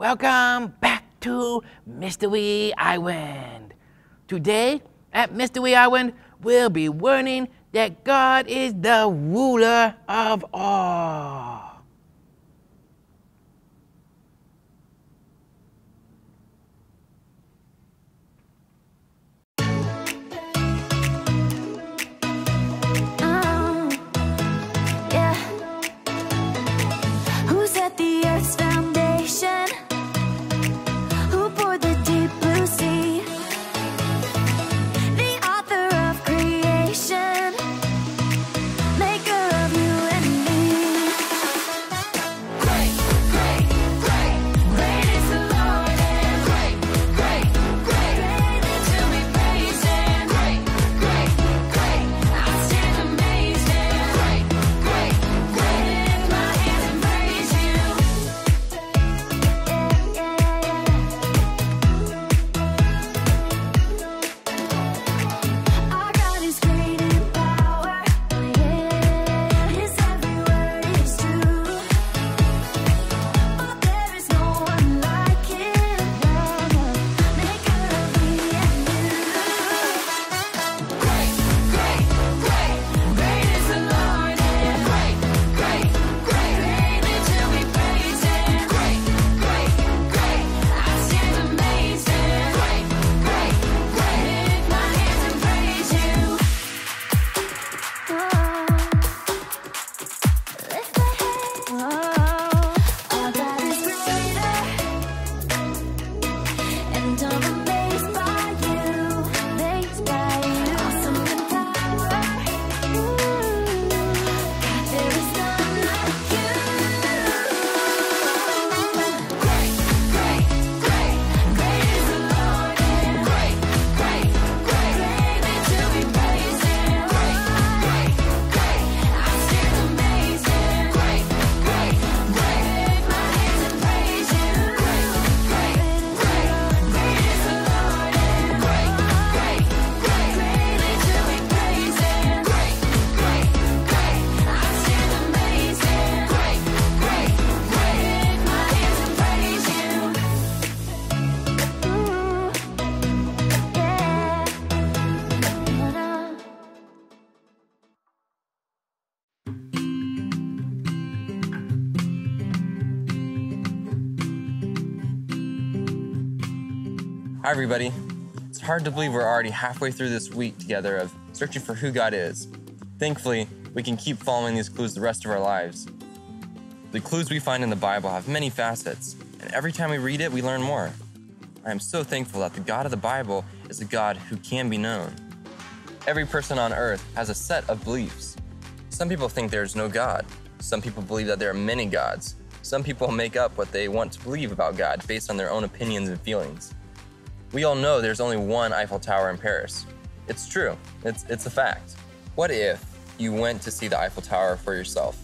Welcome back to Mr. Mystery Island. Today at Mr. Mystery Island, we'll be learning that God is the ruler of all. Set the everybody. It's hard to believe we're already halfway through this week together of searching for who God is. Thankfully, we can keep following these clues the rest of our lives. The clues we find in the Bible have many facets, and every time we read it, we learn more. I am so thankful that the God of the Bible is a God who can be known. Every person on earth has a set of beliefs. Some people think there's no God. Some people believe that there are many gods. Some people make up what they want to believe about God based on their own opinions and feelings. We all know there's only one Eiffel Tower in Paris. It's true, it's, it's a fact. What if you went to see the Eiffel Tower for yourself?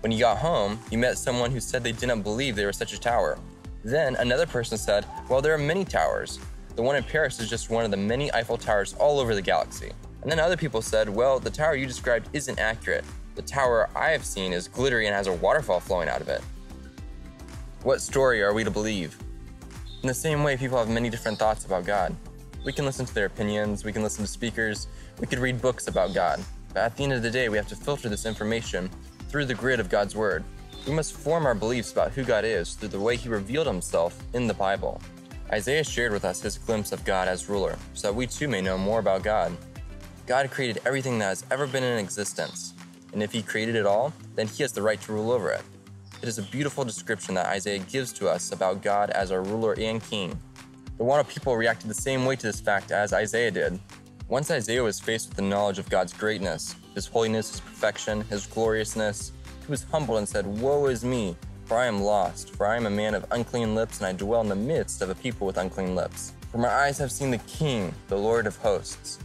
When you got home, you met someone who said they didn't believe there was such a tower. Then another person said, Well, there are many towers. The one in Paris is just one of the many Eiffel Towers all over the galaxy. And then other people said, Well, the tower you described isn't accurate. The tower I have seen is glittery and has a waterfall flowing out of it. What story are we to believe? In the same way, people have many different thoughts about God. We can listen to their opinions, we can listen to speakers, we could read books about God. But at the end of the day, we have to filter this information through the grid of God's Word. We must form our beliefs about who God is through the way He revealed Himself in the Bible. Isaiah shared with us his glimpse of God as ruler, so that we too may know more about God. God created everything that has ever been in existence, and if He created it all, then He has the right to rule over it. It is a beautiful description that Isaiah gives to us about God as our ruler and king. The Wano people reacted the same way to this fact as Isaiah did. Once Isaiah was faced with the knowledge of God's greatness, His holiness, His perfection, His gloriousness, he was humbled and said, Woe is me, for I am lost, for I am a man of unclean lips, and I dwell in the midst of a people with unclean lips. For my eyes have seen the King, the Lord of hosts.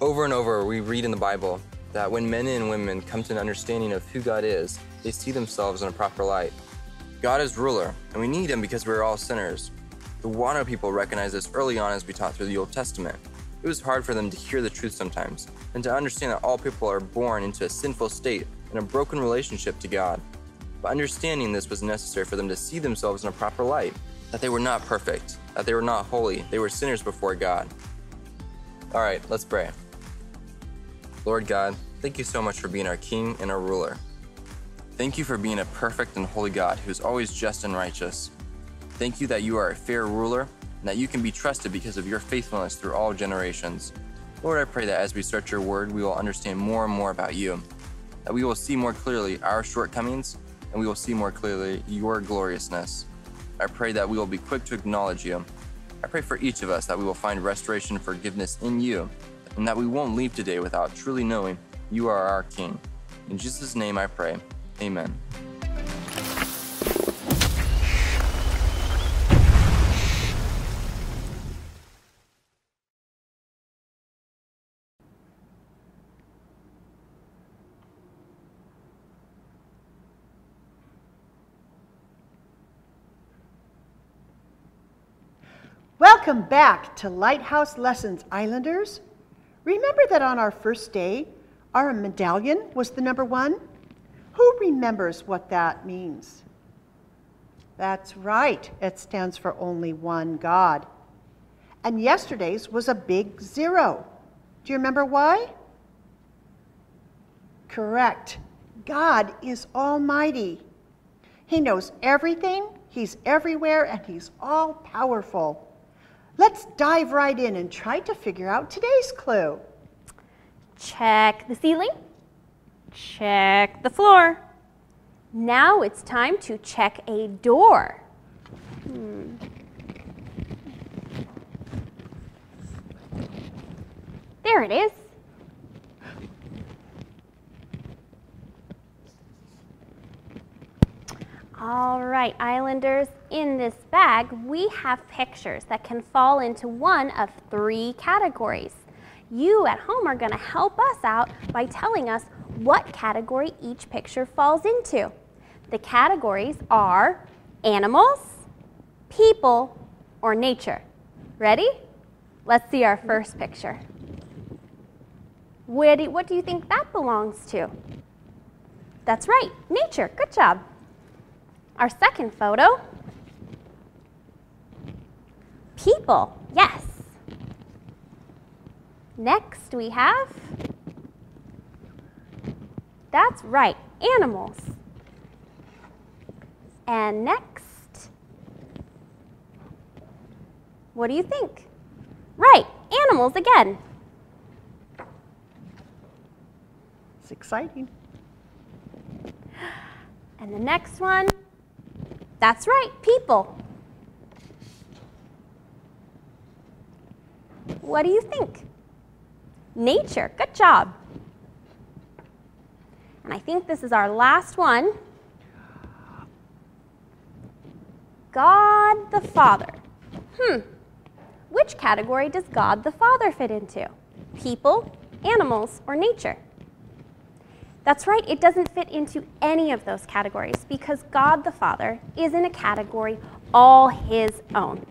Over and over, we read in the Bible that when men and women come to an understanding of who God is, they see themselves in a proper light. God is ruler, and we need him because we're all sinners. The Wano people recognized this early on as we taught through the Old Testament. It was hard for them to hear the truth sometimes, and to understand that all people are born into a sinful state and a broken relationship to God. But understanding this was necessary for them to see themselves in a proper light, that they were not perfect, that they were not holy, they were sinners before God. All right, let's pray. Lord God, thank you so much for being our King and our ruler. Thank you for being a perfect and holy God who is always just and righteous. Thank you that you are a fair ruler and that you can be trusted because of your faithfulness through all generations. Lord, I pray that as we search your word, we will understand more and more about you, that we will see more clearly our shortcomings and we will see more clearly your gloriousness. I pray that we will be quick to acknowledge you. I pray for each of us that we will find restoration and forgiveness in you, and that we won't leave today without truly knowing you are our King. In Jesus' name I pray. Amen. Welcome back to Lighthouse Lessons, Islanders. Remember that on our first day, our medallion was the number one? Remembers what that means? That's right, it stands for only one God. And yesterday's was a big zero. Do you remember why? Correct. God is almighty. He knows everything, He's everywhere, and He's all powerful. Let's dive right in and try to figure out today's clue. Check the ceiling. Check the floor. Now it's time to check a door. Hmm. There it is. All right, Islanders, in this bag we have pictures that can fall into one of three categories. You at home are going to help us out by telling us what category each picture falls into. The categories are animals, people, or nature. Ready? Let's see our first picture. Where do, what do you think that belongs to? That's right, nature. Good job. Our second photo. People, yes. Next we have, that's right, animals. And next, what do you think? Right, animals again. It's exciting. And the next one, that's right, people. What do you think? Nature, good job. And I think this is our last one. God the Father. Hmm, which category does God the Father fit into? People, animals, or nature? That's right, it doesn't fit into any of those categories because God the Father is in a category all his own.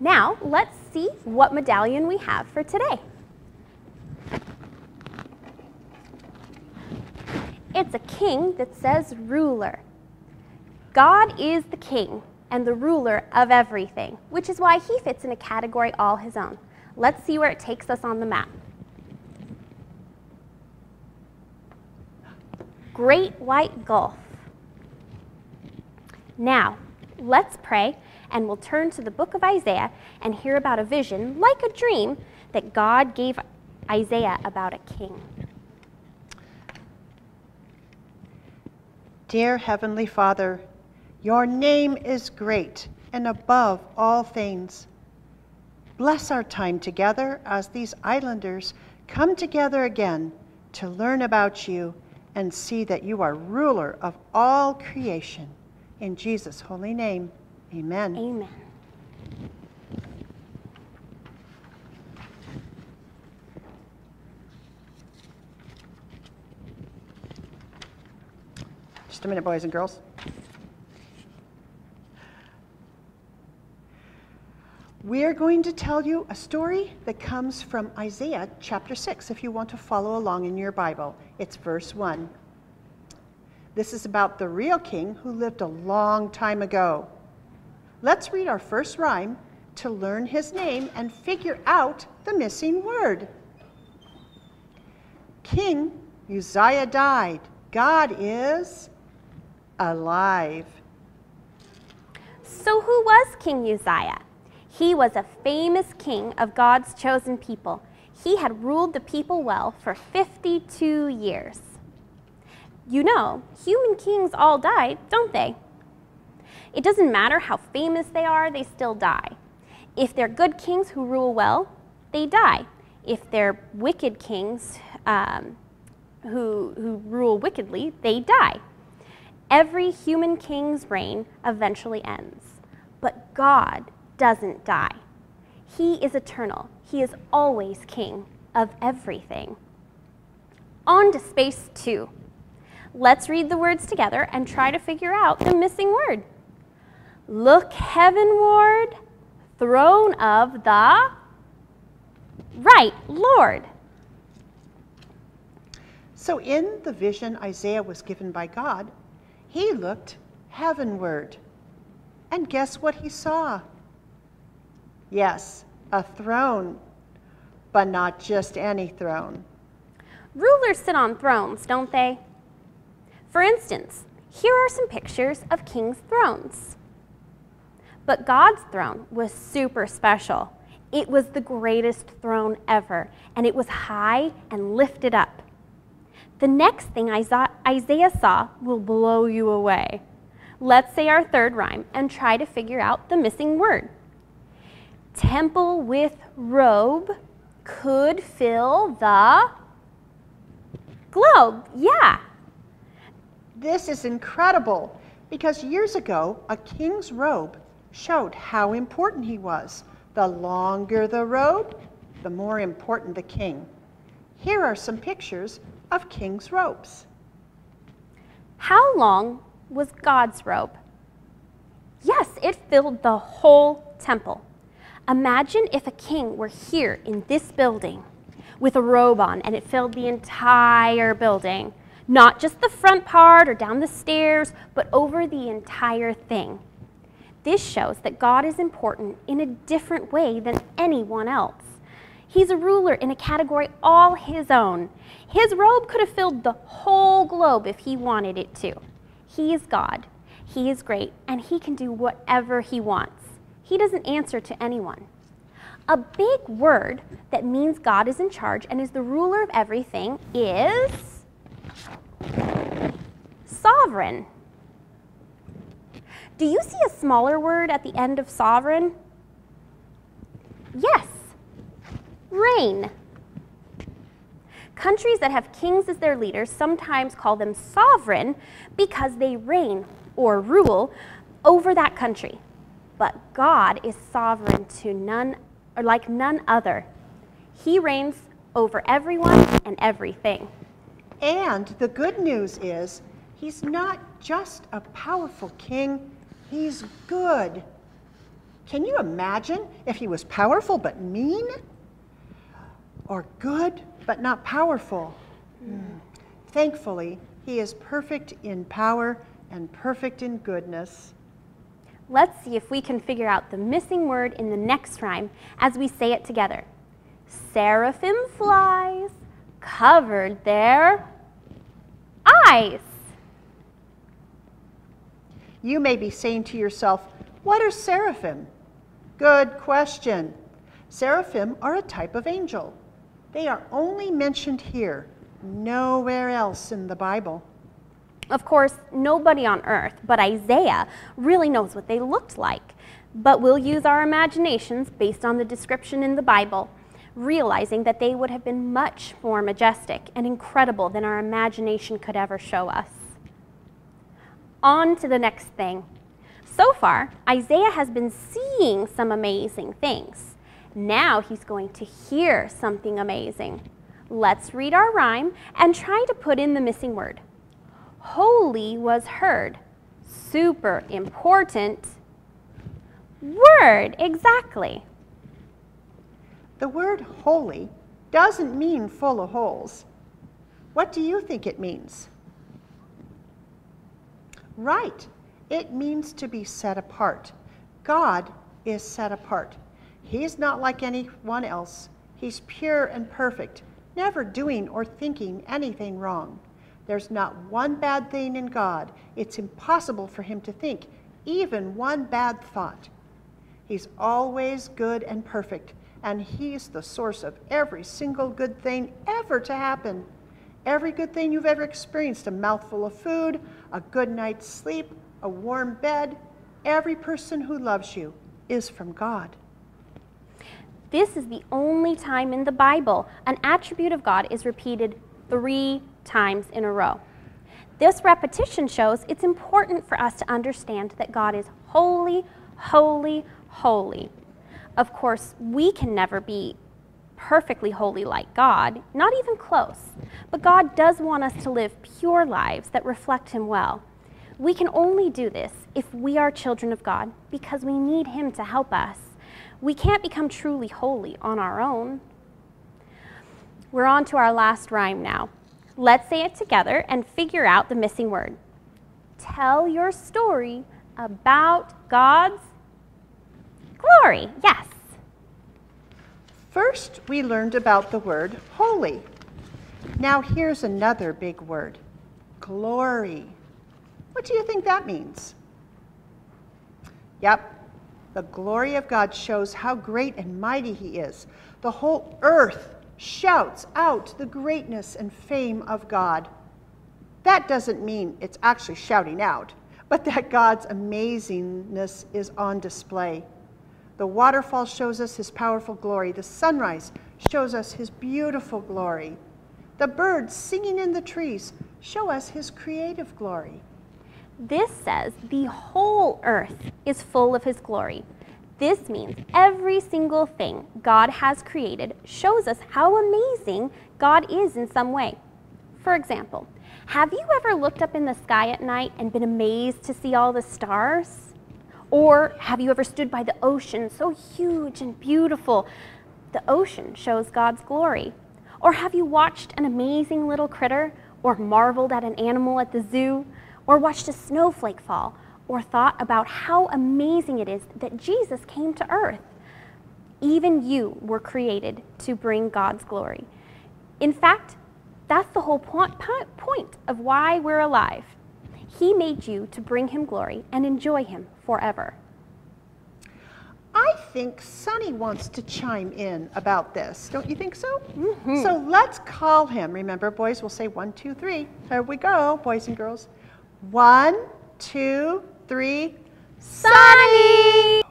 Now, let's see what medallion we have for today. It's a king that says ruler. God is the king and the ruler of everything, which is why he fits in a category all his own. Let's see where it takes us on the map. Great White Gulf. Now, let's pray and we'll turn to the book of Isaiah and hear about a vision, like a dream, that God gave Isaiah about a king. Dear Heavenly Father, your name is great and above all things. Bless our time together as these islanders come together again to learn about you and see that you are ruler of all creation. In Jesus' holy name, amen. Amen. Just a minute, boys and girls. We're going to tell you a story that comes from Isaiah chapter 6, if you want to follow along in your Bible. It's verse 1. This is about the real king who lived a long time ago. Let's read our first rhyme to learn his name and figure out the missing word. King Uzziah died. God is alive. So, who was King Uzziah? He was a famous king of God's chosen people. He had ruled the people well for 52 years. You know, human kings all die, don't they? It doesn't matter how famous they are, they still die. If they're good kings who rule well, they die. If they're wicked kings um, who, who rule wickedly, they die. Every human king's reign eventually ends. But God doesn't die. He is eternal. He is always king of everything. On to space two. Let's read the words together and try to figure out the missing word. Look heavenward, throne of the right Lord. So, in the vision Isaiah was given by God, he looked heavenward. And guess what he saw? Yes, a throne, but not just any throne. Rulers sit on thrones, don't they? For instance, here are some pictures of kings' thrones. But God's throne was super special. It was the greatest throne ever, and it was high and lifted up. The next thing Isa- Isaiah saw will blow you away. Let's say our third rhyme and try to figure out the missing word. Temple with robe could fill the globe. Yeah. This is incredible because years ago, a king's robe showed how important he was. The longer the robe, the more important the king. Here are some pictures of king's robes. How long was God's robe? Yes, it filled the whole temple. Imagine if a king were here in this building with a robe on and it filled the entire building, not just the front part or down the stairs, but over the entire thing. This shows that God is important in a different way than anyone else. He's a ruler in a category all his own. His robe could have filled the whole globe if he wanted it to. He is God. He is great, and he can do whatever he wants. He doesn't answer to anyone. A big word that means God is in charge and is the ruler of everything is sovereign. Do you see a smaller word at the end of sovereign? Yes, reign. Countries that have kings as their leaders sometimes call them sovereign because they reign or rule over that country. But God is sovereign to none or like none other. He reigns over everyone and everything. And the good news is, he's not just a powerful king, he's good. Can you imagine if he was powerful but mean? Or good but not powerful? Hmm. Thankfully, he is perfect in power and perfect in goodness. Let's see if we can figure out the missing word in the next rhyme as we say it together. Seraphim flies covered their eyes. You may be saying to yourself, What are seraphim? Good question. Seraphim are a type of angel. They are only mentioned here, nowhere else in the Bible. Of course, nobody on earth but Isaiah really knows what they looked like, but we'll use our imaginations based on the description in the Bible, realizing that they would have been much more majestic and incredible than our imagination could ever show us. On to the next thing. So far, Isaiah has been seeing some amazing things. Now he's going to hear something amazing. Let's read our rhyme and try to put in the missing word. Holy was heard. Super important. Word, exactly. The word holy doesn't mean full of holes. What do you think it means? Right, it means to be set apart, God is set apart. He's not like anyone else. He's pure and perfect, never doing or thinking anything wrong. There's not one bad thing in God. It's impossible for him to think even one bad thought. He's always good and perfect, and He's the source of every single good thing ever to happen. Every good thing you've ever experienced a mouthful of food, a good night's sleep, a warm bed every person who loves you is from God. This is the only time in the Bible an attribute of God is repeated three times in a row. This repetition shows it's important for us to understand that God is holy, holy, holy. Of course, we can never be perfectly holy like God, not even close. But God does want us to live pure lives that reflect Him well. We can only do this if we are children of God because we need Him to help us. We can't become truly holy on our own. We're on to our last rhyme now. Let's say it together and figure out the missing word. Tell your story about God's glory. Yes. First, we learned about the word holy. Now, here's another big word glory. What do you think that means? Yep, the glory of God shows how great and mighty He is. The whole earth shouts out the greatness and fame of God. That doesn't mean it's actually shouting out, but that God's amazingness is on display. The waterfall shows us his powerful glory. The sunrise shows us his beautiful glory. The birds singing in the trees show us his creative glory. This says the whole earth is full of his glory. This means every single thing God has created shows us how amazing God is in some way. For example, have you ever looked up in the sky at night and been amazed to see all the stars? Or have you ever stood by the ocean, so huge and beautiful? The ocean shows God's glory. Or have you watched an amazing little critter, or marveled at an animal at the zoo, or watched a snowflake fall, or thought about how amazing it is that Jesus came to earth? Even you were created to bring God's glory. In fact, that's the whole point, point of why we're alive. He made you to bring him glory and enjoy him forever. I think Sonny wants to chime in about this. Don't you think so? Mm-hmm. So let's call him. Remember, boys, we'll say one, two, three. Here we go, boys and girls. One, two, three. Sunny!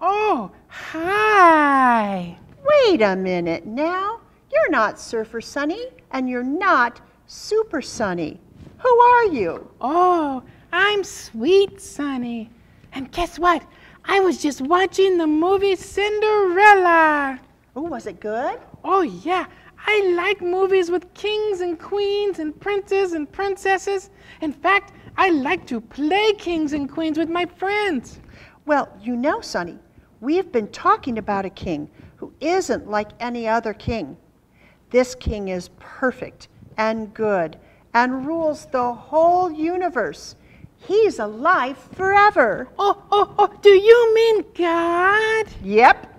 Oh, hi. Wait a minute now. You're not Surfer Sunny, and you're not Super Sunny. Who are you? Oh, I'm Sweet Sunny. And guess what? I was just watching the movie Cinderella. Oh, was it good? Oh, yeah. I like movies with kings and queens and princes and princesses. In fact, I like to play kings and queens with my friends. Well, you know, Sonny, we've been talking about a king who isn't like any other king. This king is perfect and good and rules the whole universe. He's alive forever. Oh, oh, oh, do you mean God? Yep,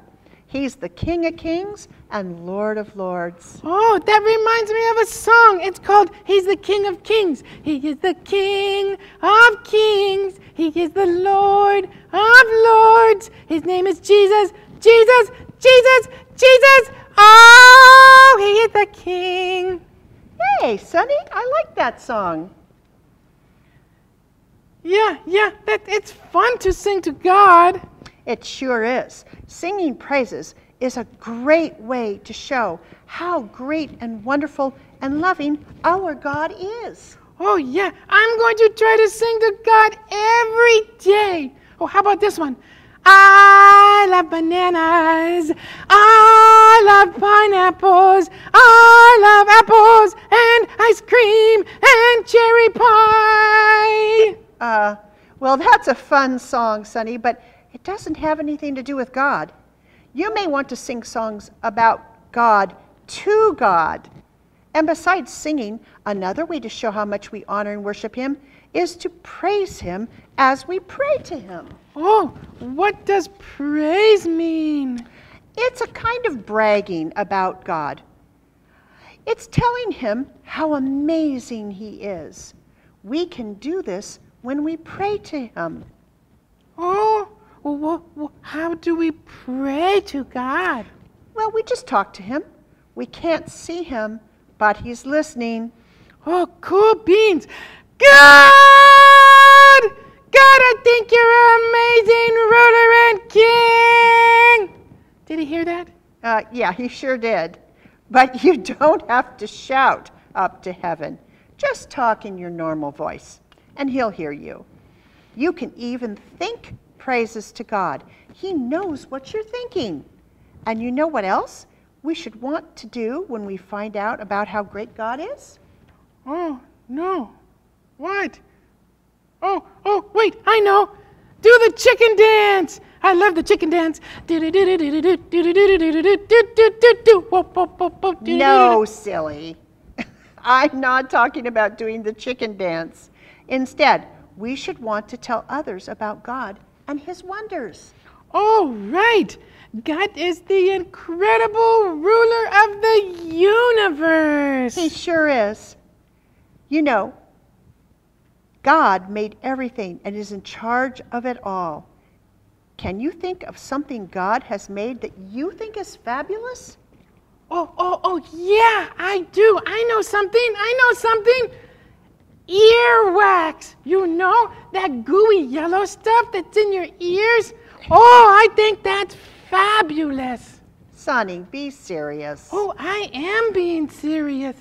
he's the King of Kings and Lord of Lords. Oh, that reminds me of a song. It's called He's the King of Kings. He is the King of Kings. He is the Lord of Lords. His name is Jesus. Jesus, Jesus, Jesus. Oh, he is the King. Hey, Sonny, I like that song. Yeah, yeah, that it's fun to sing to God. It sure is. Singing praises is a great way to show how great and wonderful and loving our God is. Oh, yeah, I'm going to try to sing to God every day. Oh, how about this one? I love bananas. I love pineapples. I love apples and ice cream and cherry pie. Uh, well, that's a fun song, Sonny, but it doesn't have anything to do with God. You may want to sing songs about God to God. And besides singing, another way to show how much we honor and worship Him is to praise Him as we pray to Him. Oh, what does praise mean? It's a kind of bragging about God. It's telling him how amazing he is. We can do this when we pray to him. Oh, wh- how do we pray to God? Well, we just talk to him. We can't see him, but he's listening. Oh, cool beans. God! God, I think you're an amazing ruler and king. Did he hear that? Uh, yeah, he sure did. But you don't have to shout up to heaven. Just talk in your normal voice, and he'll hear you. You can even think praises to God. He knows what you're thinking. And you know what else we should want to do when we find out about how great God is? Oh, no. What? Oh, oh, wait, I know. Do the chicken dance. I love the chicken dance. No, silly. I'm not talking about doing the chicken dance. Instead, we should want to tell others about God and his wonders. Oh, right. God is the incredible ruler of the universe. He sure is. You know, God made everything and is in charge of it all. Can you think of something God has made that you think is fabulous? Oh, oh, oh, yeah, I do. I know something. I know something. Earwax. You know that gooey yellow stuff that's in your ears? Oh, I think that's fabulous. Sonny, be serious. Oh, I am being serious.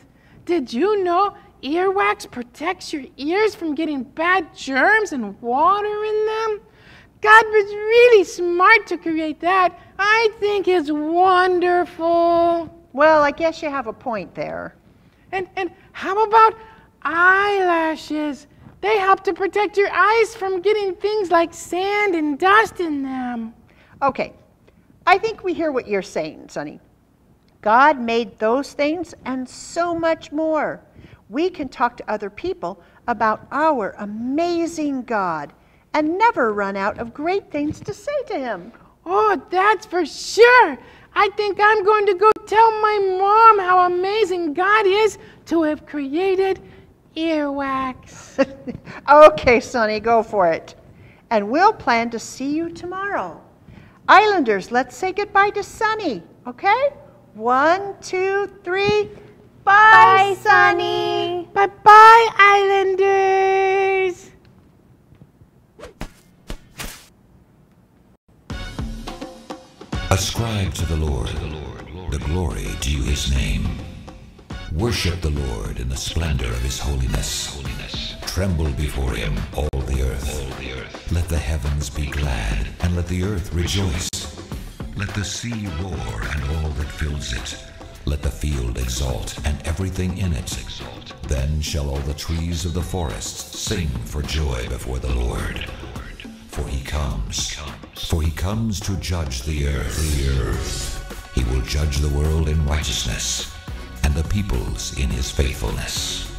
Did you know earwax protects your ears from getting bad germs and water in them? God was really smart to create that. I think it's wonderful. Well, I guess you have a point there. And and how about eyelashes? They help to protect your eyes from getting things like sand and dust in them. Okay, I think we hear what you're saying, Sonny. God made those things and so much more. We can talk to other people about our amazing God and never run out of great things to say to Him. Oh, that's for sure. I think I'm going to go tell my mom how amazing God is to have created earwax. okay, Sonny, go for it. And we'll plan to see you tomorrow. Islanders, let's say goodbye to Sonny, okay? One, two, three. Bye, Bye, Sonny. bye bye, Islanders. Ascribe to the Lord the glory due his name. Worship the Lord in the splendor of his holiness. Tremble before him, all the earth. Let the heavens be glad, and let the earth rejoice. Let the sea roar, and all that fills it. Let the field exult, and everything in it. Then shall all the trees of the forest sing for joy before the Lord. For he comes. For he comes to judge the earth. The earth. He will judge the world in righteousness, and the peoples in his faithfulness.